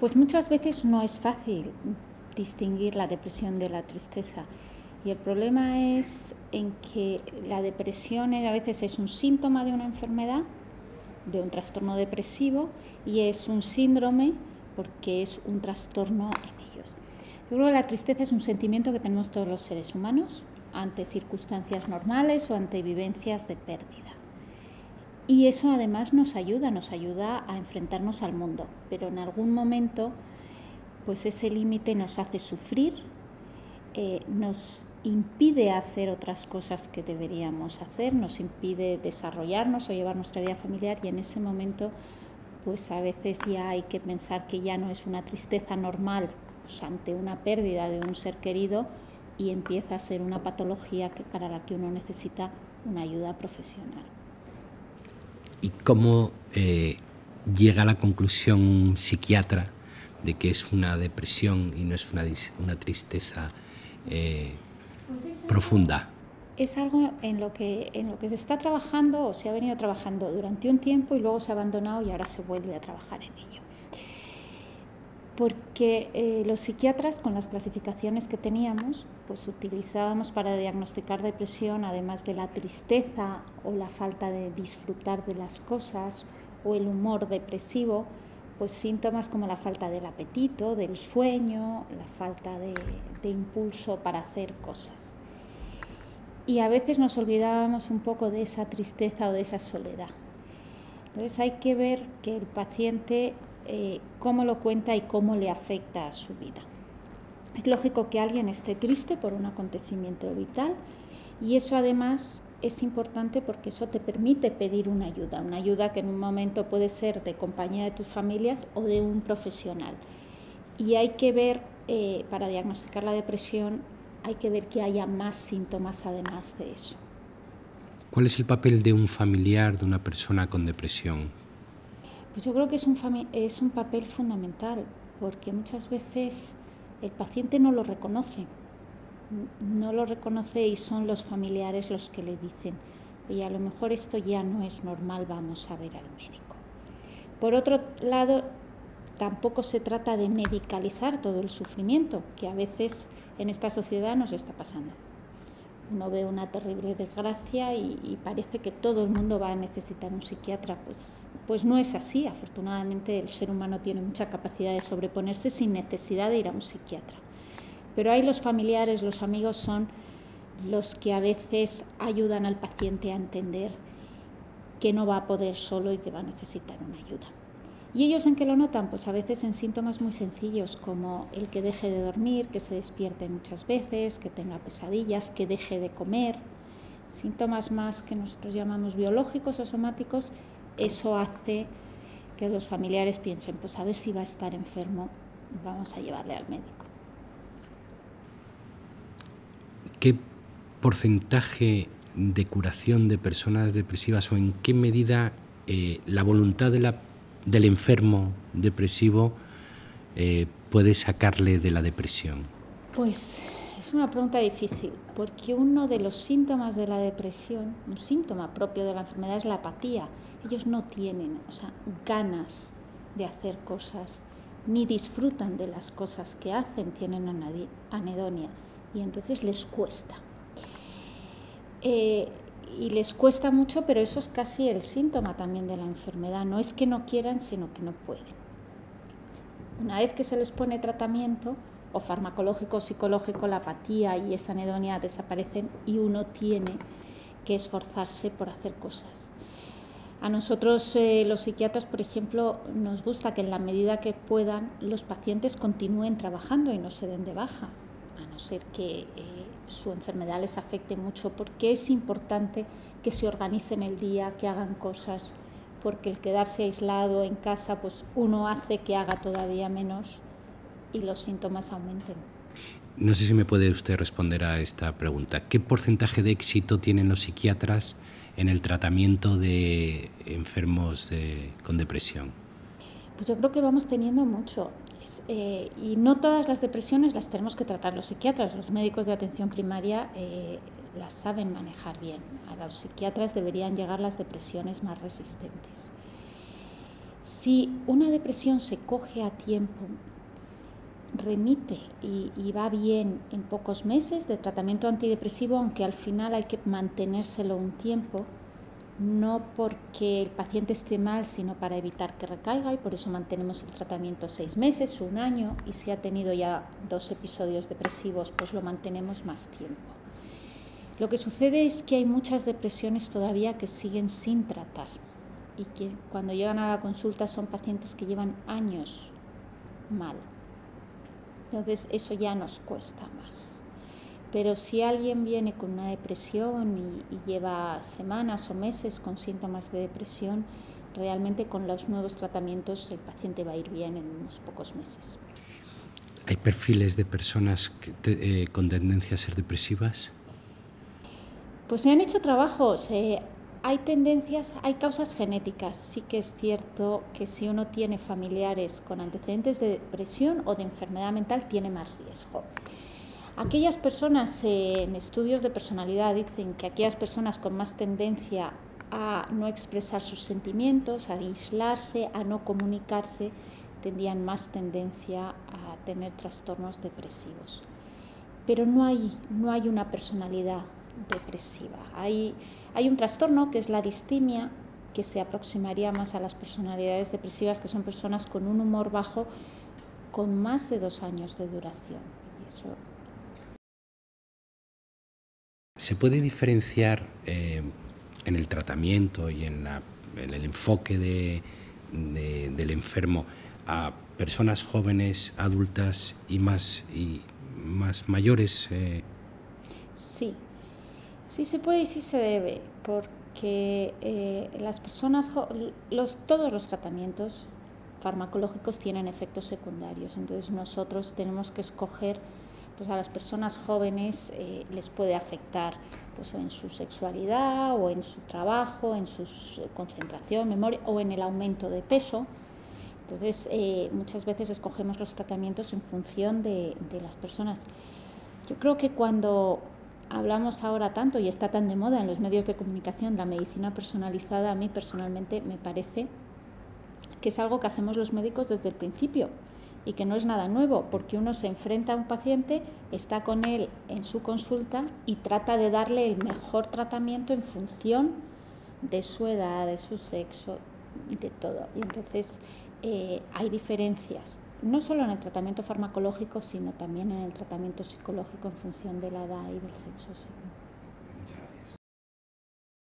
Pues muchas veces no es fácil distinguir la depresión de la tristeza. Y el problema es en que la depresión a veces es un síntoma de una enfermedad, de un trastorno depresivo, y es un síndrome porque es un trastorno en ellos. Yo creo que la tristeza es un sentimiento que tenemos todos los seres humanos ante circunstancias normales o ante vivencias de pérdida. Y eso además nos ayuda, nos ayuda a enfrentarnos al mundo, pero en algún momento pues ese límite nos hace sufrir, eh, nos impide hacer otras cosas que deberíamos hacer, nos impide desarrollarnos o llevar nuestra vida familiar. Y en ese momento pues a veces ya hay que pensar que ya no es una tristeza normal pues, ante una pérdida de un ser querido y empieza a ser una patología que, para la que uno necesita una ayuda profesional y cómo eh, llega a la conclusión un psiquiatra de que es una depresión y no es una, una tristeza eh, profunda. Es algo en lo, que, en lo que se está trabajando o se ha venido trabajando durante un tiempo y luego se ha abandonado y ahora se vuelve a trabajar en ello porque eh, los psiquiatras con las clasificaciones que teníamos, pues utilizábamos para diagnosticar depresión, además de la tristeza o la falta de disfrutar de las cosas o el humor depresivo, pues síntomas como la falta del apetito, del sueño, la falta de, de impulso para hacer cosas. Y a veces nos olvidábamos un poco de esa tristeza o de esa soledad. Entonces hay que ver que el paciente eh, cómo lo cuenta y cómo le afecta a su vida. Es lógico que alguien esté triste por un acontecimiento vital y eso además es importante porque eso te permite pedir una ayuda, una ayuda que en un momento puede ser de compañía de tus familias o de un profesional. Y hay que ver, eh, para diagnosticar la depresión, hay que ver que haya más síntomas además de eso. ¿Cuál es el papel de un familiar de una persona con depresión? Pues yo creo que es un, es un papel fundamental, porque muchas veces el paciente no lo reconoce, no lo reconoce y son los familiares los que le dicen, oye, a lo mejor esto ya no es normal, vamos a ver al médico. Por otro lado, tampoco se trata de medicalizar todo el sufrimiento, que a veces en esta sociedad nos está pasando. Uno ve una terrible desgracia y, parece que todo el mundo va a necesitar un psiquiatra, pues pues no es así. Afortunadamente el ser humano tiene mucha capacidad de sobreponerse sin necesidad de ir a un psiquiatra. Pero ahí los familiares, los amigos son los que a veces ayudan al paciente a entender que no va a poder solo y que va a necesitar una ayuda. ¿Y ellos en qué lo notan? Pues a veces en síntomas muy sencillos como el que deje de dormir, que se despierte muchas veces, que tenga pesadillas, que deje de comer, síntomas más que nosotros llamamos biológicos o somáticos eso hace que los familiares piensen, pues a ver si va a estar enfermo, vamos a llevarle al médico. ¿Qué porcentaje de curación de personas depresivas o en qué medida eh, la voluntad del enfermo depresivo eh, puede sacarle de la depresión? Pues es una pregunta difícil, porque uno de los síntomas de la depresión, un síntoma propio de la enfermedad es la apatía ellos no tienen ganas de hacer cosas, ni disfrutan de las cosas que hacen, tienen anedonia y entonces les cuesta. Eh, y les cuesta mucho, pero eso es casi el síntoma también de la enfermedad. No es que no quieran, sino que no pueden. Una vez que se les pone tratamiento, o farmacológico o psicológico, la apatía y esa anedonia desaparecen y uno tiene que esforzarse por hacer cosas. A nosotros eh, los psiquiatras, por ejemplo, nos gusta que en la medida que puedan los pacientes continúen trabajando y no se den de baja, no ser que eh, su enfermedad les afecte mucho, porque es importante que se organicen el día, que hagan cosas, porque el quedarse aislado en casa, pues uno hace que haga todavía menos y los síntomas aumenten. No sé si me puede usted responder a esta pregunta. ¿Qué porcentaje de éxito tienen los psiquiatras en el tratamiento de enfermos con depresión? Pues yo creo que vamos teniendo mucho. Eh, y no todas las depresiones las tenemos que tratar los psiquiatras. Los médicos de atención primaria eh, las saben manejar bien. A los psiquiatras deberían llegar las depresiones más resistentes. Si una depresión se coge a tiempo, remite y, va bien en pocos meses de tratamiento antidepresivo, aunque al final hay que mantenérselo un tiempo, no porque el paciente esté mal, sino para evitar que recaiga y por eso mantenemos el tratamiento seis meses, un año y si ha tenido ya dos episodios depresivos, pues lo mantenemos más tiempo. Lo que sucede es que hay muchas depresiones todavía que siguen sin tratar y que cuando llegan a la consulta son pacientes que llevan años mal. Entonces eso ya nos cuesta más. Pero si alguien viene con una depresión y, lleva semanas o meses con síntomas de depresión, realmente con los nuevos tratamientos el paciente va a ir bien en unos pocos meses. ¿Hay perfiles de personas eh, con tendencia a ser depresivas? Pues se han hecho trabajos. Eh, hay tendencias, hay causas genéticas. Sí que es cierto que si uno tiene familiares con antecedentes de depresión o de enfermedad mental, tiene más riesgo. Aquellas personas en estudios de personalidad dicen que aquellas personas con más tendencia a no expresar sus sentimientos, a aislarse, a no comunicarse, tendrían más tendencia a tener trastornos depresivos. Pero no hay, no hay una personalidad depresiva. Hay, hay un trastorno que es la distimia, que se aproximaría más a las personalidades depresivas, que son personas con un humor bajo con más de dos años de duración. ¿Se puede diferenciar eh, en el tratamiento y en, el enfoque del enfermo a personas jóvenes, adultas y más, y más mayores? Eh? Sí, sí se puede y sí se debe, porque eh, las personas, los, todos los tratamientos farmacológicos tienen efectos secundarios, entonces nosotros tenemos que escoger pues a las personas jóvenes eh, les puede afectar pues, en su sexualidad o en su trabajo, en su concentración, memoria o en el aumento de peso. Entonces, eh, muchas veces escogemos los tratamientos en función de, de las personas. Yo creo que cuando hablamos ahora tanto y está tan de moda en los medios de comunicación la medicina personalizada, a mí personalmente me parece que es algo que hacemos los médicos desde el principio y que no es nada nuevo, porque uno se enfrenta a un paciente, está con él en su consulta y trata de darle el mejor tratamiento en función de su edad, de su sexo, de todo. Y entonces eh, hay diferencias, no solo en el tratamiento farmacológico, sino también en el tratamiento psicológico en función de la edad y del sexo.